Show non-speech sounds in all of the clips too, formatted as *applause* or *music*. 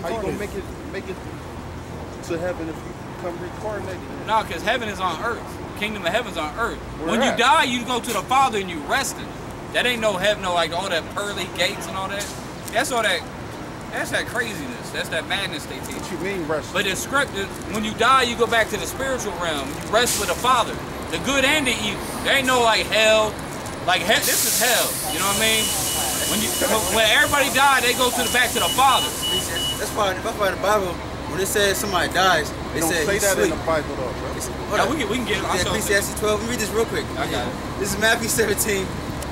How you gonna make it make it to heaven if you come reincarnated? No, because heaven is on earth. Kingdom of heaven's on earth. Where when at? you die, you go to the Father and you resting. That ain't no heaven, no like all that pearly gates and all that. That's all that. That's that craziness. That's that madness they teach. What you mean rest? But it's scripted. When you die, you go back to the spiritual realm. You rest with the Father, the good and the evil. There ain't no like hell. Like he- this is hell. You know what I mean? When you when everybody died, they go to the back to the Father. That's why, that's why the Bible, when it says somebody dies, they it don't says say that sleep. in the Bible though, bro. It's- Yeah, we can we can get it. Yeah, show it to you. Ecclesiastes 12. Let me read this real quick. I got it. This is Matthew 17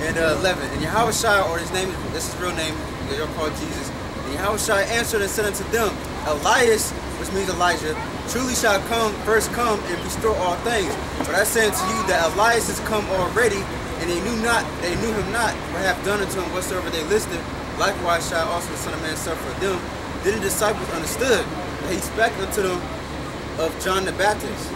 and uh, 11. And Yahawashi, or his name, this is his real name, y'all call Jesus. And Yahawashi answered and said unto them, Elias, which means Elijah, truly shall come, first come and restore all things. But I say unto you that Elias is come already, and they knew not, they knew him not, but have done unto him whatsoever they listed. Likewise shall also the Son of Man suffer them. Then the disciples understood that he spake unto them of John the Baptist.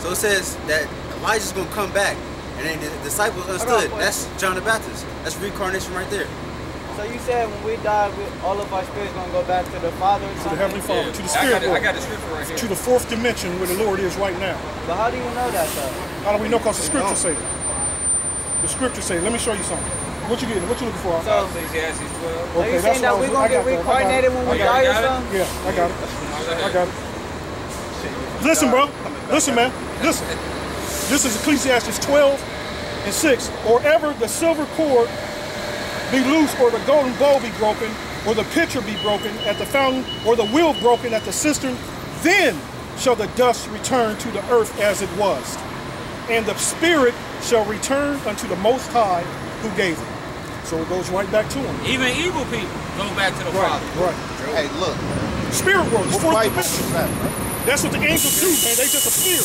So it says that Elijah's gonna come back, and then the disciples understood boy. that's John the Baptist. That's reincarnation right there. So you said when we die, we, all of our spirits gonna go back to the Father or To the? Heavenly Father, to the I Spirit got, it, I got the scripture right here. to the fourth dimension where the Lord is right now. But how do you know that though? How do we know? Because the Scripture say it. The scriptures say. Let me show you something. What you getting? What you looking for? So, Ecclesiastes 12. so Okay, you that's saying that what we're gonna I get got that. I got it. reincarnated when we die or something? Yeah, I got it. I I got it. Listen, bro. Listen, man. Listen. This is Ecclesiastes 12 and 6. Or ever the silver cord be loose, or the golden bowl be broken, or the pitcher be broken at the fountain, or the wheel broken at the cistern, then shall the dust return to the earth as it was. And the spirit shall return unto the Most High who gave it. So it goes right back to him. Even evil people go back to the Right, Father. right. Hey, look, Spirit world is fourth dimension. that. That's what the angels do, man. They just appear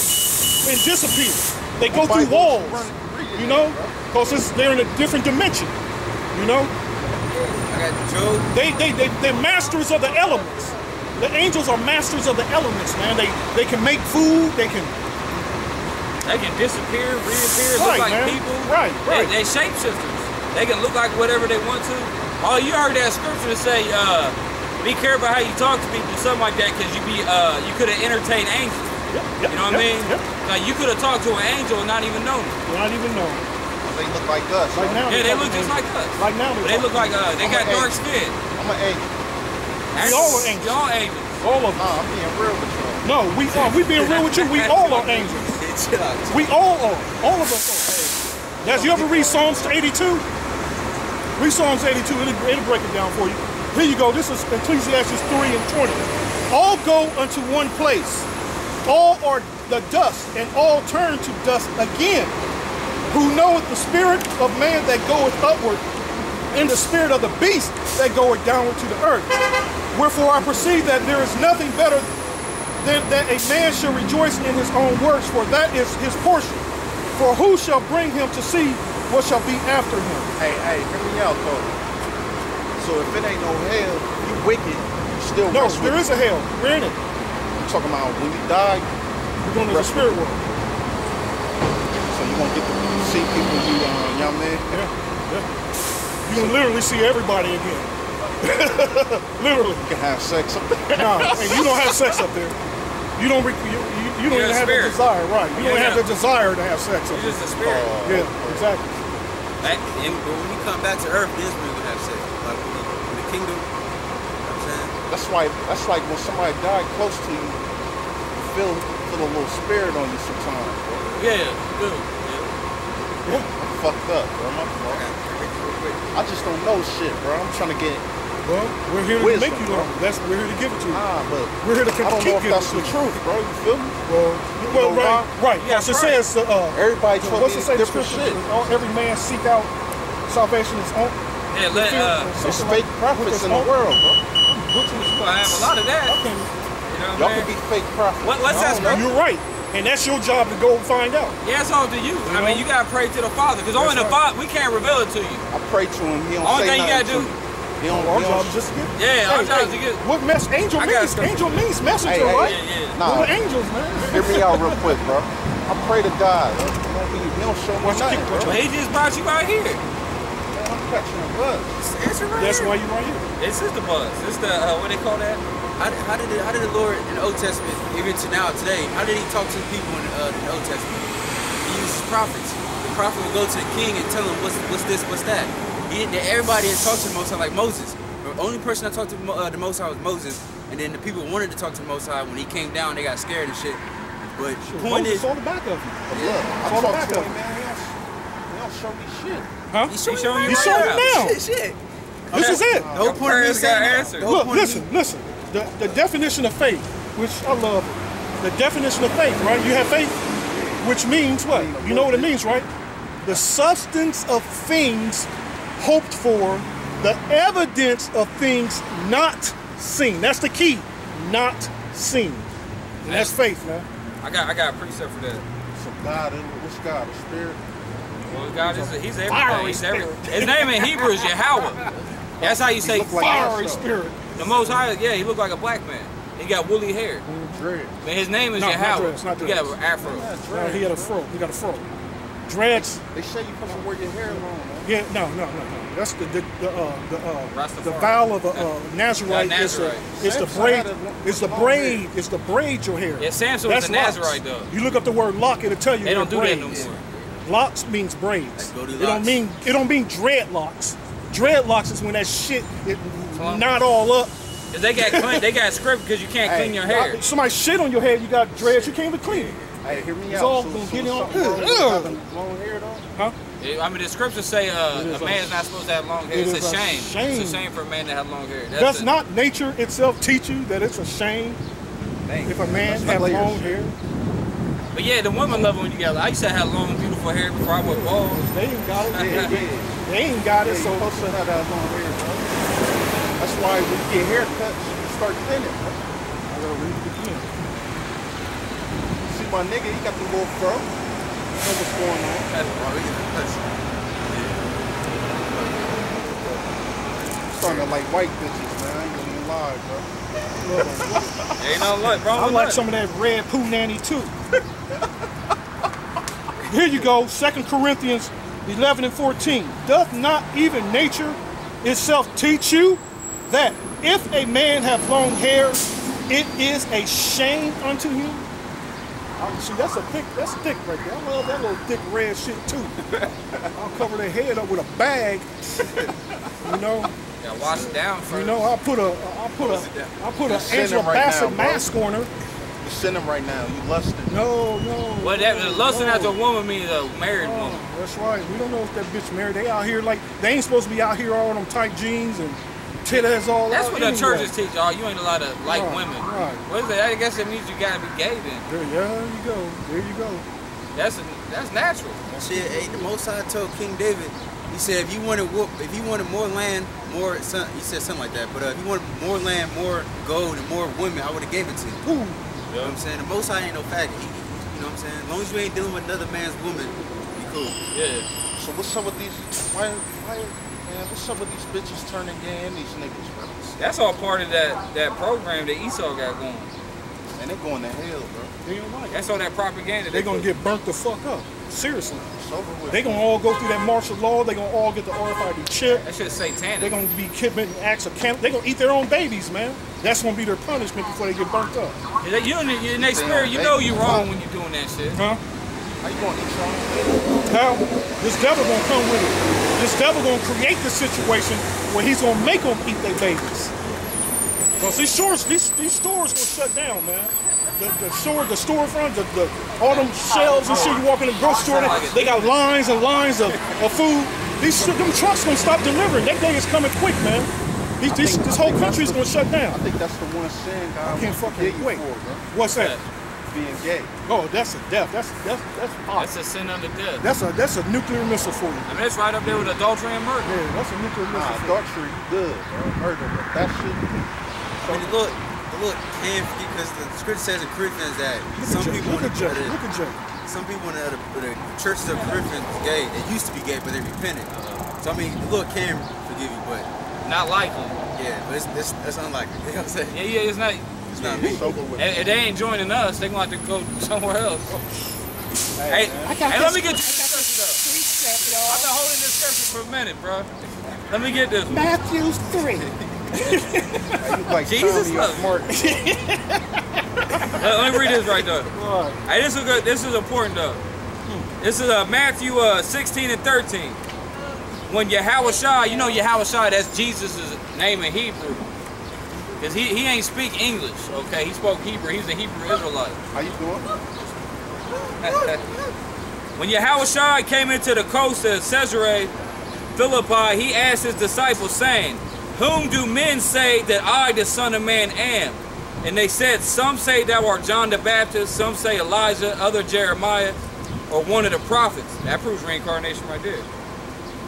and disappear. They go What through Bible walls, you run- you know, because they're in a different dimension. You know, I they they they they're masters of the elements. The angels are masters of the elements, man. They they can make food. They can They can disappear, reappear, look like man. people. Right, right. They, they shapeshifters. They can look like whatever they want to. Oh, you heard that scripture to say, uh, be careful how you talk to people, something like that, because you be uh, you could have entertained angels. Yep, yep, You know what yep, I mean? Yep. Like you could have talked to an angel and not even known it. Not even know. They look like us. Like now, Yeah, they talking look just like us. Like now, But they look like uh, they I'm got dark angel. skin. I'm an angel. We all are angels. Y'all angels. all of Nah, us. I'm being real with you. No, we are. We being real with you. We all are *laughs* angels. *laughs* We all are. All of us are. Yes, you ever read Psalms 82? Read Psalms 82. It'll, it'll break it down for you. Here you go. This is Ecclesiastes 3 and 20. All go unto one place. All are the dust, and all turn to dust again. Who knoweth the spirit of man that goeth upward, and the spirit of the beast that goeth downward to the earth. Wherefore I perceive that there is nothing better than that a man shall rejoice in his own works, for that is his portion. For who shall bring him to see what shall be after him? Hey, hey, hear me out though. So if it ain't no hell, you wicked, you still No, there is a hell. We're in it. I'm talking about when you die, you're going to the spirit world. so you're gonna get to see people you, uh, young man. Yeah, yeah. You can literally see everybody again. *laughs* literally. You can have sex up there. Nah, and you don't have sex up there. *laughs* You don't. Re- you, you, you don't even have the desire, right? You Yeah, don't have yeah. the desire to have sex You're just a spirit. Yeah, exactly. Back, and when we come back to earth, then we're gonna have sex. Like we, in the kingdom. You know what I'm saying? That's why. That's like when somebody died close to you, you feel feel a little spirit on you sometimes. Bro. Yeah, good. Yeah. I'm fucked up, bro. My fault. I just don't know shit, bro. I'm trying to get. Well, we're here to Wisdom, make you bro. learn. That's we're here to give it to you. Ah, but We're here to keep, I don't keep know if that's the truth, bro. You feel me? Well, well, know right, right. Yeah, Yes, it right. says. Uh, Everybody told what's me it say? different shit. Every man seek out salvation is on. Yeah, let, uh, There's fake prophets in the world, bro. Which is, you gonna have a lot of that. I can, You know Y'all what I be fake prophets. What- what's I that don't you're right, and that's your job to go and find out. Yeah, it's all to you. I mean, you gotta pray to the Father, because only the Father, we can't reveal it to you. I pray to him. He don't Only say thing you gotta to do- me. He don't. Our He job just to get. Yeah, our job is to get- What mess? Angel means angel means messenger, Hey, hey, right? Yeah, yeah. Nah. We're angels, man. Hear me out real quick, bro. I pray to God. Bro. He, don't he don't show me nothing, kick, bro. watch he just brought you out here. catching a buzz. Answer right That's here. why you right here. This is the buzz. This is the uh, what they call that? How did, how did the, how did the Lord in the Old Testament, even to now today, how did he talk to the people in, uh, in the Old Testament? He uses prophets. The prophet would go to the king and tell him what's what's this, what's that. He didn't, everybody had talked to the Most High like Moses. The only person that talked to Mo- uh, the Most High was Moses, and then the people wanted to talk to the Most High. When he came down, they got scared and shit. But the point Moses is, on the back of you. But look, I It's all the talked to back him, of man. He don't, show me shit. Huh? he's showing, showing you you right showing now. now. Shit, shit. This is it. The whole point of me prayers got saying that- answered. Look, listen, me- listen. The, the definition of faith, which I love it. The definition of faith, right? You have faith, which means what? You know what it means, right? The substance of things hoped for, the evidence of things not seen. That's the key. Not seen. And that's faith, man. I got I got a precept for that. So God, what's God? A spirit? Well, God is he's everything. He's every, his name in Hebrew is Yahweh. That's how you say look like Fiery spirit. the Most High. Yeah, he looked like a black man. He got woolly hair. Dread. But his name is No, not Yahweh. dreads, not he got dreads. an afro. Yeah, No, he had a fro. He got a fro. Dreads. They say you come from where your hair long, man. Yeah, no, no, no, no. That's the the the uh, the, uh, the vow of a uh, Nazarite. Yeah, is the, Nazarite. it's the Samson braid. had It's the long braid. hair. It's the braid your hair. Yeah, Samson was That's a locks. Nazarite, though. You look up the word lock, it'll tell you. They don't do they're that no more. Locks means braids. Like It don't mean it don't mean dreadlocks. Dreadlocks is when that shit is Clump. not all up. Cause they got clean, they got script because you can't Hey, clean your hair. Somebody shit on your head, you got dreads, you can't even clean. it. Hey, hear me It's out. all so, gonna so get is on- something wrong with Ugh. having long hair though? Huh? Yeah, I mean, the scriptures say uh, It is a a man's not supposed to have long hair. it It's a a shame. shame. It's a shame for a man to have long hair. Does a- not nature itself teach you that it's a shame if a man has layers. long hair? But yeah, the women love it when you got. I used to have long, beautiful hair before I went bald. They ain't got it. *laughs* Yeah, yeah. They ain't got it, you so supposed to have that long hair, bro. That's why when you get haircuts, you start thinning. Bro. I gotta read it again. See my nigga, he got the little fro. You know what's going on. Starting to like white bitches, man. I ain't gonna even lie, bro. Ain't no luck, bro. I like some of that red poo nanny too. Here you go, Second Corinthians 11 and 14. Doth not even nature itself teach you that if a man have long hair, it is a shame unto him? I see, that's a thick, that's thick right there. I love that little thick red shit too. *laughs* I'll cover their head up with a bag. You know, Gotta wash it down first. you know, I'll put a, I'll put a, I'll put an Send Angela right Bassett now, mask on her. You send him right now. You lusting. No, no. Well, that lusting no. after a woman means a married Oh, woman. that's right. We don't know if that bitch married. They out here like they ain't supposed to be out here all in them tight jeans and titties all That's out what the churches teach. Oh, you ain't allowed to like Right, women. right. What is that? I guess it means you gotta be gay then. There, yeah, there you go. There you go. That's that's natural. Shit, hey, the Most High told King David, he said, if you wanted wo- if you wanted more land, more son, he said something like that. But uh, if you wanted more land, more gold, and more women, I would have gave it to you. Ooh, You know what I'm saying? The Most High ain't no faggot. He, he- you know what I'm saying? As long as you ain't dealing with another man's woman, you cool. Yeah. So what's up with these? Why, why, man? What's up with these bitches turning gay and these niggas, bro? That's all part of that that program that Esau got going. And they're going to hell, bro. they don't like it. That's all that propaganda. They're gonna get burnt the fuck up. Seriously. It's over with. They gonna all go through that martial law. They're gonna all get the RFID chip. That shit's satanic. They're gonna be committing acts of camp. They're gonna eat their own babies, man. That's gonna be their punishment before they get burnt up. Yeah, You in, the- in their spirit, you know you wrong when you're doing that shit. Huh? How you gonna eat your own baby? How? This devil gonna come with it. This devil gonna create the situation where he's gonna make them eat their babies. Cause these stores, these these stores gonna shut down, man. The, the store, the storefront, the, the all them shelves and shit. You walk in the grocery store, they, they got lines and lines of, of food. These them trucks gonna stop delivering. That day is coming quick, man. These, these, this whole country is gonna shut down. I think that's the one sin God I can't fucking wait. for, bro. What's that? Being gay. Oh, that's a death. That's that's that's hot. That's a sin unto death. That's a that's a nuclear missile for you. I mean, that's right up there with adultery and murder. Yeah, that's a nuclear Nah, missile. for you. adultery, good, bro. Murder, but that shit. I mean, the Lord, the can forgive because the scripture says in Corinthians that Look some at Jay. people Look in at the, Jay. Look at Jay. some people in the, the, the churches of Corinthians is gay. They used to be gay, but they repented. So I mean, look, Lord can forgive you, but Not likely. yeah, but it's, it's that's unlikely. *laughs* You know what I'm saying? Yeah, yeah, it's not. It's not me. over with. If if they ain't joining us, they gonna have to go *laughs* somewhere else. Hey, man. hey, let me get this cookie though. I've been holding this scripture for a minute, bro. Let me get this one. Matthew 3. Hey, you like Jesus Tommy love. Martin. *laughs* Let, let me read this right there. Right. Hey, this is good. This is important though. This is uh, Matthew uh, 16 and 13. When Yahawashi, you know Yahawashi, that's Jesus' name in Hebrew. Because he, he ain't speak English, okay? He spoke Hebrew. He's a Hebrew Israelite. How you doing? *laughs* When Yahweh came into the coast of Caesarea Philippi, he asked his disciples, saying, Whom do men say that I, the Son of Man, am? And they said, Some say thou art John the Baptist, some say Elijah, other Jeremiah, or one of the prophets. That proves reincarnation right there.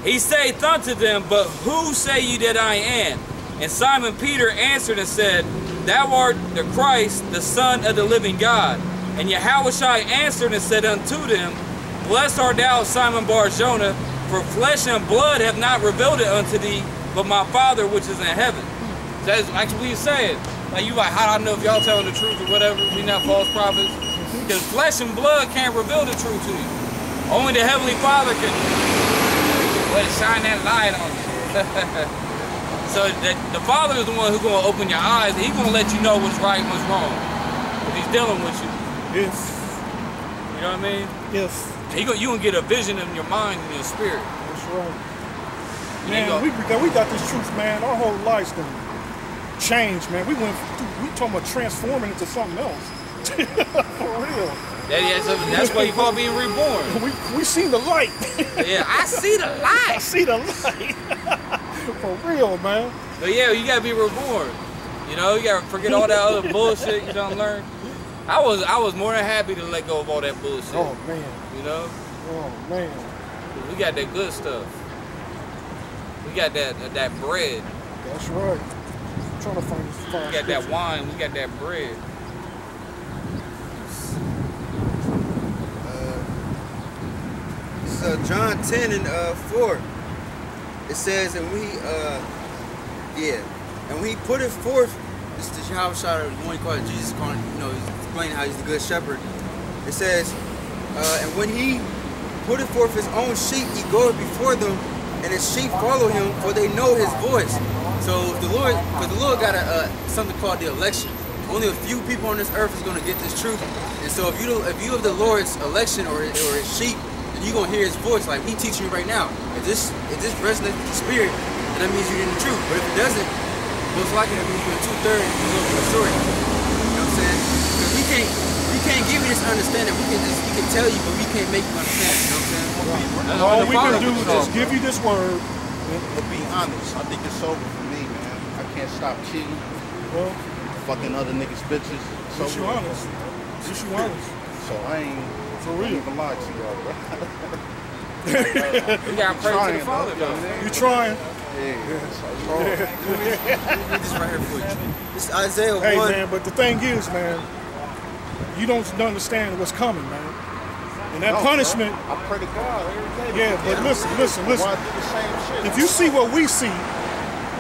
He saith unto them, But who say ye that I am? And Simon Peter answered and said, Thou art the Christ, the Son of the living God. And Yahushua answered and said unto them, Blessed art thou, Simon Bar-Jonah, for flesh and blood have not revealed it unto thee, but my Father which is in heaven. That's actually what he's saying. Like you like, how do I know if y'all telling the truth or whatever? We not false prophets. Because flesh and blood can't reveal the truth to you. Only the Heavenly Father can well, shine that light on you. *laughs* so the, the Father is the one who's going to open your eyes. He's going to let you know what's right and what's wrong. If he's dealing with you. Yes. You know what I mean? Yes. He go, you going to get a vision in your mind and your spirit. that's right. You Man, go- we, we, got, we got this truth, man. Our whole lives done changed, man. We went, through, we talking about transforming into something else. *laughs* For real. That, that's, that's why you call being reborn. *laughs* We, we seen the light. Yeah, I see the *laughs* light. I see the light. For real, man. But yeah, you gotta be reborn. You know, you gotta forget all that other bullshit you done learned. I was I was more than happy to let go of all that bullshit. Oh, man. You know, Oh, man. we got that good stuff. We got that that bread. That's right. I'm trying to find this fire. We got that wine. We got that bread. So John 10 and uh, 4, it says, and we, uh, yeah, and when he put it forth, this is the Yahawashi, the one he called Jesus, calling, you know, he's explaining how he's the good shepherd. It says, uh, and when he put it forth his own sheep, he goeth before them, and his sheep follow him, for they know his voice. So the Lord, because the Lord got a, uh, something called the election. Only a few people on this earth is going to get this truth. And so if you if you have the Lord's election or, or his sheep, then you're going to hear his voice like he teaching you right now. If this if this resonates with the spirit, then that means you're in the truth. But if it doesn't, most likely that means you're in two-thirds and you're looking for the story. You know what I'm saying? Because we can't we can't give you this understanding. We can just we can tell you, but we can't make you understand. You know what I'm saying? That's All what we can do is talking just give you this word. To be honest, I think it's over for me, man. I can't stop cheating, Well, fucking other niggas' bitches. It's just you over. honest. Just you honest. So I ain't For I ain't real. even lie to y'all, bro. We gotta pray to Trying, the Father though, though. You trying? Yeah, so it's this right here for you. This is Isaiah Hey, man, but the thing is, man, you don't understand what's coming, man. And that No, punishment, bro. I pray to God every day. yeah, but listen, listen, listen. I do the same shit? If you see what we see,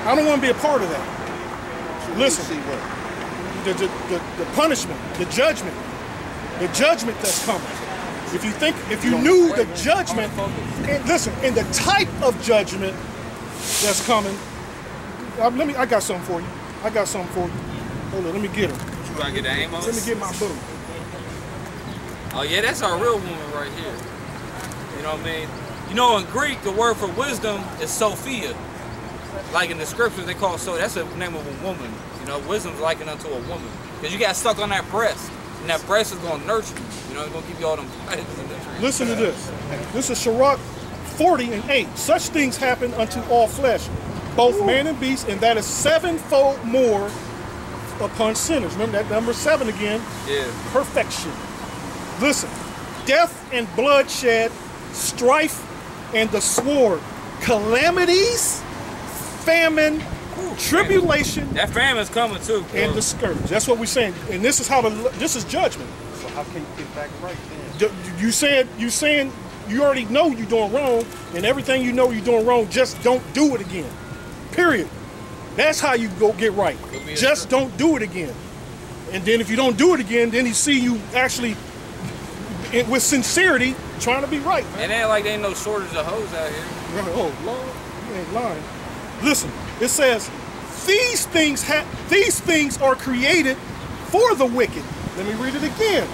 I don't want to be a part of that. Listen. the, the, the, the punishment, the judgment, the judgment that's coming. If you think, if you knew the judgment, and listen, and the type of judgment that's coming, uh, let me. I got something for you. I got something for you. Hold on, let me get her. You gotta get the Amos. Let me get my boo. Oh yeah, that's our real woman right here. You know what I mean? You know, in Greek, the word for wisdom is Sophia. Like in the scriptures, they call it so. That's the name of a woman. You know, wisdom's likened unto a woman because you got stuck on that breast, and that breast is gonna nurture you. You know, it's gonna give you all them vitamins and nutrients. Listen to this. This is Sirach 40 and 8. Such things happen unto all flesh, both man and beast, and that is sevenfold more upon sinners. Remember that number seven again. Yeah. perfection. Listen, death and bloodshed, strife and the sword, calamities, famine, tribulation, That famine's coming too. and bro. the scourge. That's what we're saying. And this is how the this is judgment. So how can you get back right then? D- You said you saying you already know you're doing wrong, and everything you know you're doing wrong, just don't do it again. Period. That's how you go get right. You'll be a Just sir. don't do it again. And then if you don't do it again, then he see you actually in- with sincerity trying to be right, man. And it ain't like there ain't no shortage of hoes out here. Oh Lord, you ain't lying. Listen, it says these things ha- these things are created for the wicked. Let me read it again.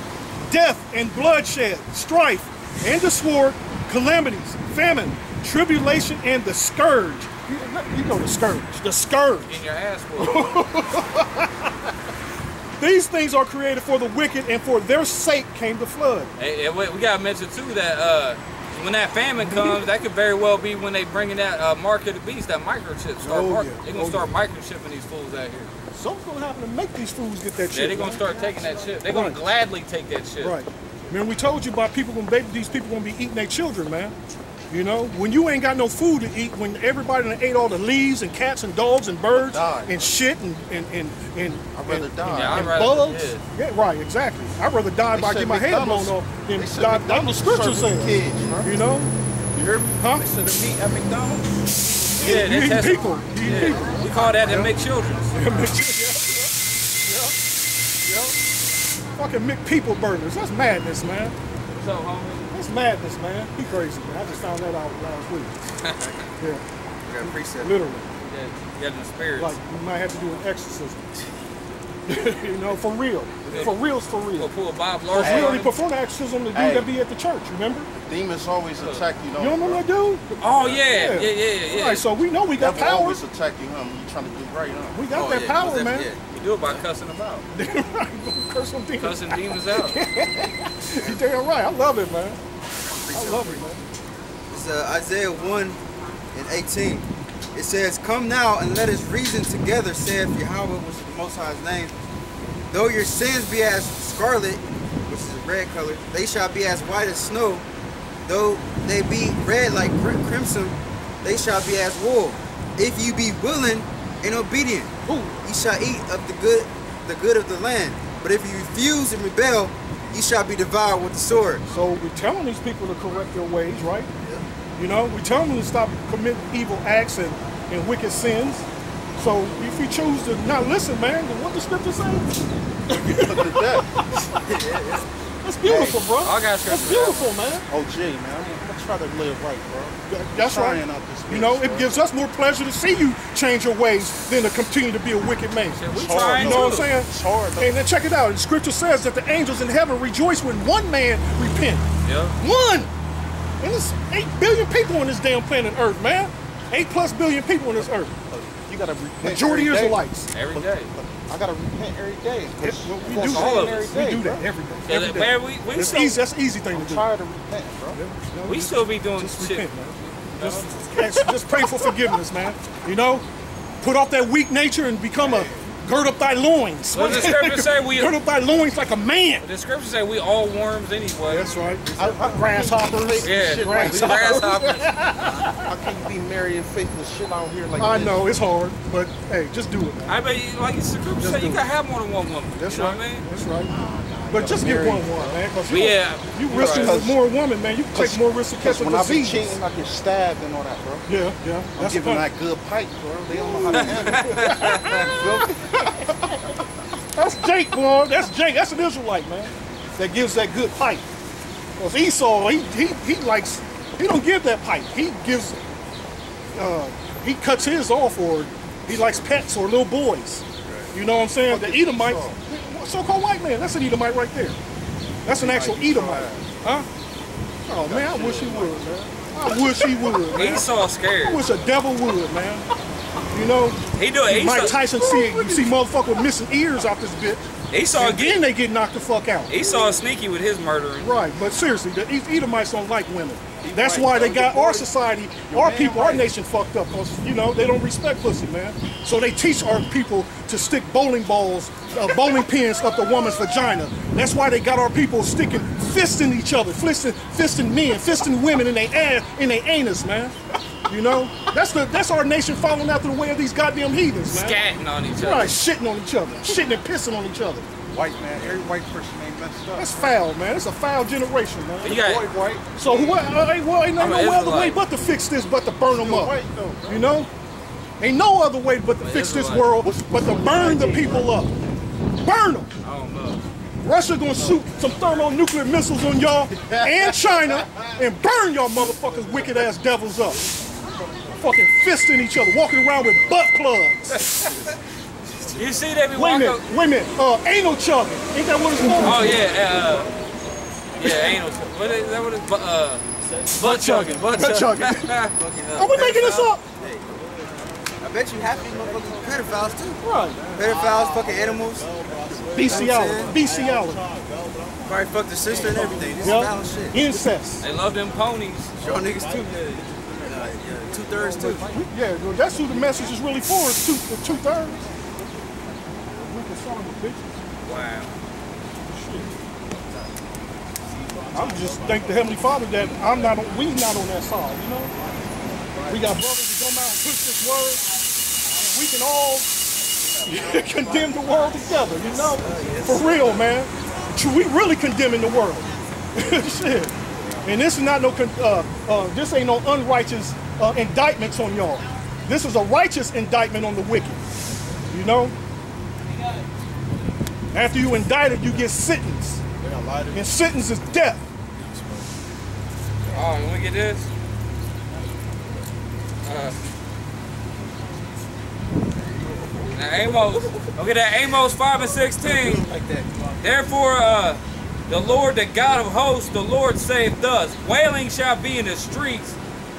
Death and bloodshed, strife and the sword, calamities, famine, tribulation, and the scourge. You, you know the scourge. The scourge. In your ass. *laughs* These things are created for the wicked, and for their sake came the flood. Hey, and we we gotta mention too that uh, when that famine comes, that could very well be when they bringing that uh, mark of the beast, that microchip. Start Oh, yeah. They gonna Oh, start microchipping these fools out here. Something's gonna happen to make these fools get that Yeah, shit. they gonna start taking that shit. They're gonna Right. gladly take that shit. Right. Man, we told you about people when baby these people gonna be eating their children, man. You know, when you ain't got no food to eat, when everybody done ate all the leaves and cats and dogs and birds and shit and and and and, I'd rather and, die. Yeah, and rather- bugs. Yeah. right, exactly. I'd rather die They by said getting my head blown McDonald's- off than they said die. That's what McDonald's scripture serving says. kids, bro. You know, You hear me? huh? They said the meat at McDonald's. Yeah, You that's eating people. You eating yeah. people. We call that the *laughs* Mick Children's. yeah, yeah, yeah. Fucking McPeople burgers. That's madness, man. So, homie. That's madness, man. He crazy, man. I just found that out last week. *laughs* Yeah, We got precept. literally. Yeah, yeah, the spirits. Like you might have to do an exorcism. *laughs* you know, for real. For real's for Go real. pull a Bob Because Larson. we already on performed the exorcism the dude Hey. that be at the church, remember? Demons always attack you, know. You don't don't remember that dude? Oh yeah, yeah, yeah, yeah. All right, so we know we got Devil power. always attack you, huh? You trying to do right, huh? We got Oh, that yeah, power, most man. definitely, You do it by cussing them out, *laughs* right, curse them demons. cussing demons out. You damn right. I love it, man. I love it, man. It's uh, Isaiah 1 and 18. It says, Come now and let us reason together, saith Yahweh, which is the Most High's name. Though your sins be as scarlet, which is a red color, they shall be as white as snow. Though they be red like cri- crimson, they shall be as wool. If you be willing and obedient, Ooh. ye shall eat of the good, the good of the land. But if you refuse and rebel, ye shall be devoured with the sword. So we're telling these people to correct their ways, right? You know, we're telling them to stop committing evil acts and, and wicked sins. So if you choose to not listen, man, then what the scripture says? *laughs* Look at that. That's beautiful, bro. I got That's scripture. beautiful, man. OG, man. I'm gonna try to live right, bro. That's right. out this You know, bitch, it bro. gives us more pleasure to see you change your ways than to continue to be a wicked man. Shit, we It's hard, trying You know what I'm to. saying? It's hard, though. And then check it out. The scripture says that the angels in heaven rejoice when one man repent. Yeah. One! And there's 8 billion people on this damn planet Earth, man. 8 plus billion people on this Earth. You gotta repent. Majority every day. Israelites. Every day. I gotta repent every day. It- well, we do all that. of every us. We day, do bro. that every day. Yeah, Every day. man, we- we It's still- easy. That's an easy thing to I'm do. tired of repenting, bro. You know, We just- still be doing just shit. repent, man. Just, *laughs* ask- just pray for forgiveness, man. You know, put off that weak nature and become a gird up thy loins. What does the scripture say? We- gird up thy loins like a man. The scripture say we all worms anyway. That's right. I, I, Grasshoppers. Yeah, Shit like grasshoppers. How can you be married and faithful shit out here like I this? know it's hard, but hey, just do it, man. I mean, like the scripture say, you it. can have more than one woman. That's you know right. what I mean? That's right. But just get one one, man. Cause you, But yeah. you risking Right. with more women, man. You can take more risks to catch Because a when I be disease. cheating, I get stabbed and all that, bro. Yeah, yeah. I'm That's giving that good pipe, bro. They don't know how to handle it. *laughs* That's Jake, boy. That's Jake. That's an Israelite, man. That gives that good pipe. Cause Esau, he he he likes he don't give that pipe. He gives uh he cuts his off or he likes pets or little boys. You know what I'm saying? The Edomite, so-called white man, that's an Edomite right there. That's an actual Edomite. Huh? Oh man, I wish he would, man. I wish he would, man. Esau I scared. wish a devil would, man. You know, He do it. Mike Tyson see you see motherfucker with missing ears out this bitch. Esau, And then they get knocked the fuck out. Esau is sneaky with his murdering. Right, but seriously, the Edomites don't like women. That's why they got our society, our people, our nation fucked up. Cause you know they don't respect pussy, man. So they teach our people to stick bowling balls, uh, bowling pins up the woman's vagina. That's why they got our people sticking, fisting each other, fisting, fisting men, fisting women in their ass, in their anus, man. *laughs* You know, that's the that's our nation following after the way of these goddamn heathens, man. Scatting on each other. Right, shitting on each other, shitting and pissing on each other. White man, every white person ain't messed up. That's foul, man. It's a foul generation, man. You got- Boy, white. So what? Uh, ain't, well, ain't no I'm other way Israelite. but to fix this, but to burn them up. white though. You know, ain't no other way but to I'm fix this world, What's- but to burn the people up. Burn them. I don't know. Russia gonna shoot some thermonuclear missiles on y'all and China and burn y'all motherfuckers wicked ass devils up. Fucking fisting each other, walking around with butt plugs. *laughs* You see they be Wait a minute, wait a minute. Uh, anal chugging. Ain't that what it's called? Oh yeah, uh, yeah, ain't no. What is that? What is uh, butt chugging? Butt Butt chugging. *laughs* Are we making this up? I bet you half these motherfuckers are pedophiles too. Right. Pedophiles, fucking animals. Bestiality. Bestiality. Probably fuck the sister and everything. This is valid shit. Incest. they love them ponies. Y'all niggas too. Yeah, two thirds too. Yeah, well, that's who the message is really for. Is two, the two thirds. Wicked son of a bitches. Wow. I'm just thank the Heavenly Father that I'm not on, we not on that side, you know? We got brothers that come out and push this word, and we can all *laughs* condemn the world together, you know? For real, man. We really condemning the world. *laughs* Shit. And this is not no, uh, uh, this ain't no unrighteous uh, indictments on y'all. This is a righteous indictment on the wicked, you know? After you indicted, you get sentenced. And sentence is death. Oh, let me get this. Uh, now Amos, look at that Amos 5 and 16. Like that. Therefore, uh, the Lord, the God of hosts, the Lord saith thus, Wailing shall be in the streets,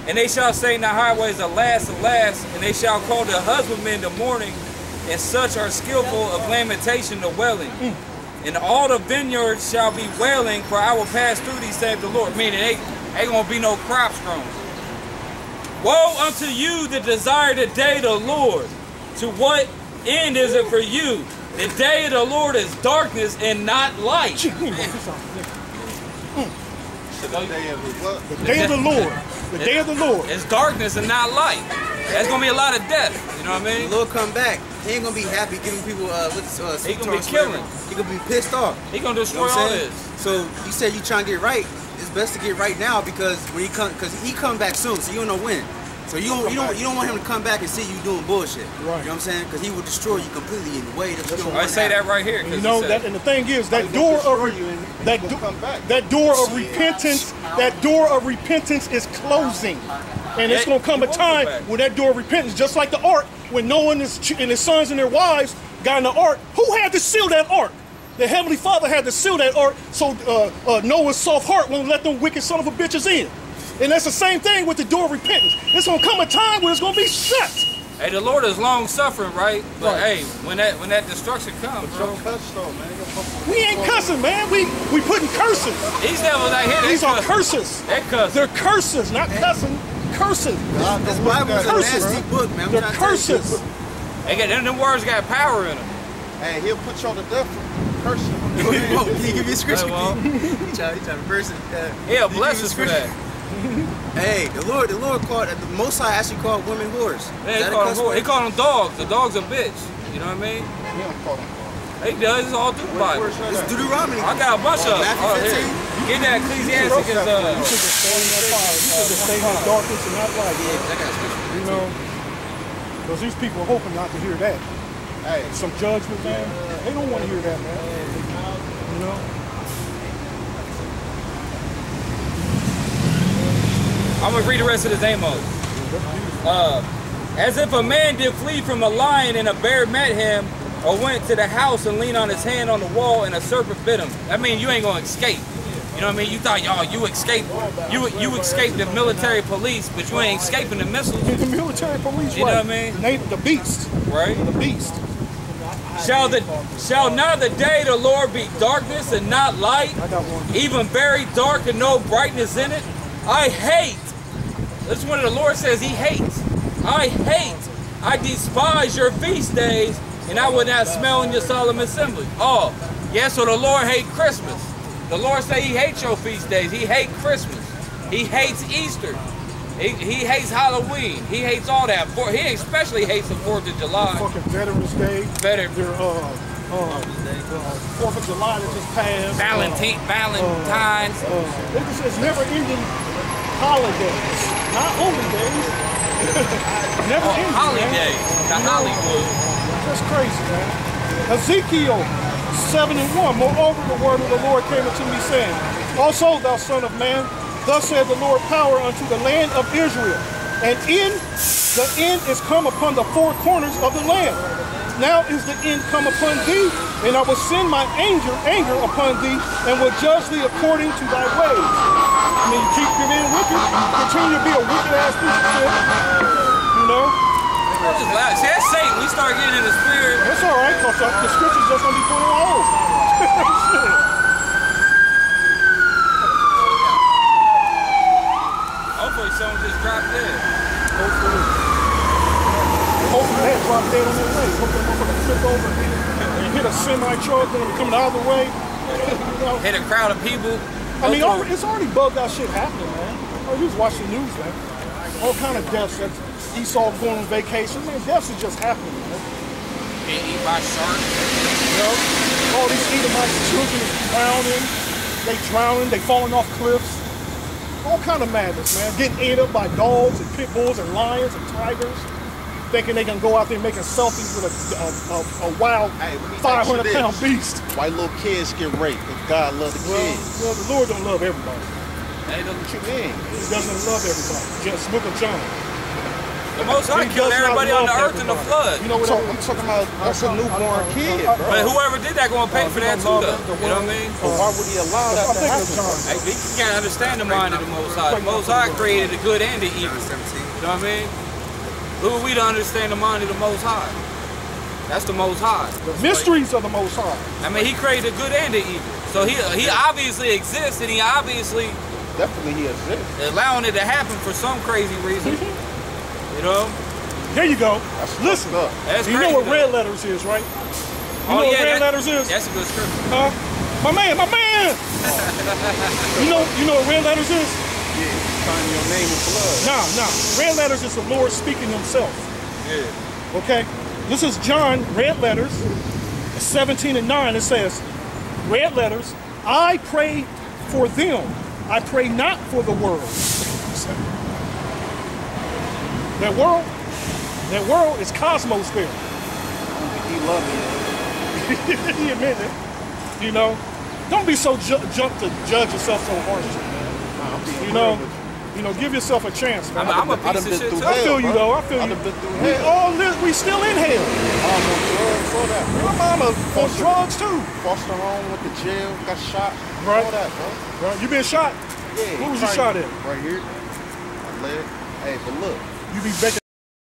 and they shall say in the highways, Alas, alas, and they shall call the husbandmen the mourning, and such are skillful of lamentation the wailing. And all the vineyards shall be wailing, for I will pass through these, save the Lord. Meaning, ain't, ain't gonna be no crops grown. Woe unto you that desire the day of the Lord. To what end is it for you? The day of the Lord is darkness and not light. *laughs* Gee, we ain't gonna. The day of the what? The day of the Lord. The day of the Lord. It's darkness and not light. There's gonna be a lot of death. You know what I The mean? Lord come back. He ain't gonna be happy giving people uh, what's uh, He gonna be killing. whatever. He gonna be pissed off. He gonna You destroy know all saying? this. So you said you trying to get right. It's best to get right now because when he come, because he come back soon, so you don't know when. So you don't, you don't, you don't want him to come back and see you doing bullshit. Right. You know what I'm saying? Because he will destroy you completely in the way that you don't I say that right here. You know it that, and the thing is that door of you and that you do- come back. that door of repentance, that door of repentance is closing, and it's gonna come a will come time back. when that door of repentance, just like the ark, when Noah and his, and his sons and their wives got in the ark, who had to seal that ark? The heavenly Father had to seal that ark, so uh, uh, Noah's soft heart won't let them wicked son of a bitches in. And that's the same thing with the door of repentance. It's gonna come a time where it's gonna be shut. Hey, the Lord is long suffering, right? But Right. hey, when that when that destruction comes, bro, Don't cuss though, man. They gonna fuck with We ain't cussing, man. We we putting curses. these devils out here, they These are curses. They cuss. They're curses, not cussing. Curses. God, This don't Bible is a Curses. nasty book, man. They're trying to tell you. curses. They got them, them words got power in them. Hey, he'll put you on the death. Curse you. *laughs* Whoa, Can you give me a scripture? Hey, *laughs* well. He trying, he trying to verse it. Uh, Yeah, bless give us for scripture? that. *laughs* Hey, the Lord, the Lord called the Most High actually called women whores. Yeah, he that a call them, whore. he call them dogs. The dog's a bitch. You know what I mean? We don't call them. He does. It's all through the Bible. Where's that It's at? Deuteronomy. I got a bunch of them. Oh, here. Get that Ecclesiastic is You uh. should just stay in that fire. You should just stay in the darkness and not light. Yeah, I got a scripture. You know? Because these people are hoping not to hear that. Hey, Some judgment, man. They don't want to hear that, man. You know? I'm gonna read the rest of this Amos. Uh, as if a man did flee from a lion and a bear met him, or went to the house and leaned on his hand on the wall and a serpent bit him. I mean, you ain't gonna escape. You know what I mean? You thought, y'all, you escaped, you you escaped the military police, but you ain't escaping the missiles, The military police, You know what I mean? The, name, the beast. right? The beast. Shall the shall not the day the Lord be darkness and not light? I got one. even very dark and no brightness in it. I hate. This is what the Lord says He hates. I hate. I despise your feast days, and I will not smell in your solemn assembly. Oh, yeah. So the Lord hate Christmas. The Lord say He hates your feast days. He hate Christmas. He hates Easter. He, he hates Halloween. He hates all that. For he especially hates the Fourth of July. Fucking Veterans Day. Their uh, uh, uh, Fourth of July that just passed. Valentine, Valentine's. Uh, uh, it just never ending holidays. Not holy days. *laughs* never oh, ending. Holidays. The You know, Hollywood. That's crazy, man. Ezekiel 7 and 1. Moreover, the word of the Lord came unto me, saying, Also, thou son of man, thus said the Lord power unto the land of Israel. And in the end is come upon the four corners of the land. Now is the end come upon thee, and I will send my anger, anger upon thee, and will judge thee according to thy ways. I mean, you keep being wicked, continue to be a wicked ass piece of shit. You know? That's just loud. See, that's Satan. We start getting in the spirit. That's all right, because uh, the scripture's just gonna be put on hold. *laughs* Shit. Hopefully someone just dropped dead. Hopefully. That drop dead on their way. Hopefully that motherfucker flip over and hit a semi truck and come the other way. You know? Hit a crowd of people. I mean, it's already bugged out shit happening, man. Oh, you just watch the news, man. All kind of deaths. That's Esau going on vacation. Man, deaths are just happening, man. Get eat by sharks. You know? All these Edomite children is drowning. They drowning. They falling off cliffs. All kind of madness, man. Getting ate up by dogs and pit bulls and lions and tigers. Thinking they can go out there making selfies with a, a, a, a wild Hey, let me ask you 500 pound beast. Why little kids get raped if God loves the Well, kids? well, the Lord don't love everybody. Hey, the, What you mean? He doesn't love everybody. Just book of John. the Most High killed everybody on the earth in the flood. You know I'm what talking, I'm talking about that's a newborn kid, bro. But whoever did that gonna pay uh, for that too, though. You know what I mean? But why would he allow that I'm to happen? John. Hey, we can't understand the mind of the Most High. The Most High created the good and the evil. You know what I mean? Who are we to understand the mind of the Most High? That's the Most High. The mysteries of the Most High. I mean, he created the good and the evil. So he he obviously exists, and he obviously Definitely he exists. allowing it to happen for some crazy reason. *laughs* You know? There you go. That's Listen, up. That's you know what though. red letters is, right? You oh, know Oh, what yeah, red that- letters is? That's a good scripture. Huh? My man, my man! *laughs* you know you know what red letters is? Yeah, signing your name in blood. Nah, nah. Red letters is the Lord speaking himself. Yeah. Okay? This is John, red letters, 17 and 9. It says, red letters, I pray for them. I pray not for the world. That world, that world is cosmos cosmosphere. He love me. *laughs* he admitted it. You know, don't be so ju- jump to judge yourself so harshly, man. Nah, I'm being You know, you know, give yourself a chance, man. I'm, I'm a I done piece of shit through too. I feel you bro. though. I feel I you. done been We hell. all live. We still in hell. I'm on drugs, all that, bro. My mama on drugs too. Foster home, went to jail, got shot. Right. All that, bro. Bro, you been shot. Yeah. Where was you shot at? Right here. My leg. Hey, but look. You be back